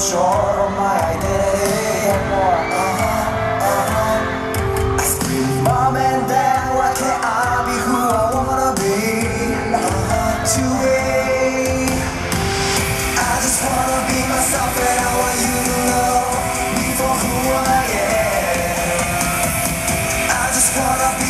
short of my identity. Uh-huh, uh-huh. I scream, mom and dad, why can't I be who I wanna be? Today, I just wanna be myself and I want you to know me for who I am. I just wanna be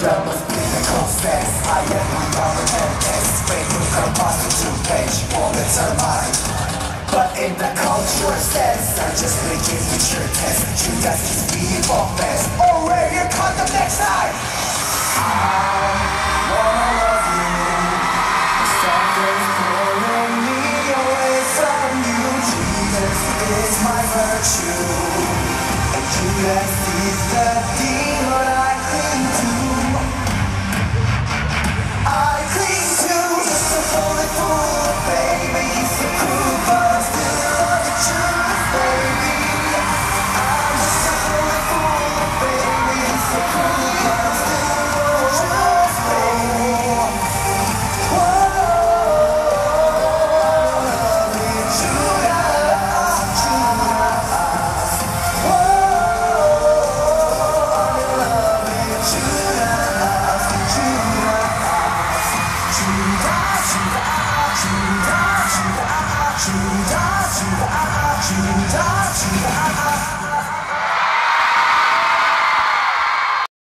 doubles clinical sex I am my government text Facebook a prostitute page for the termite But in the culture sense I just make it future test. Judas is people best Or wear your condom next time virtue. And Judas is the demon Judas, Judas, Judas, Judas.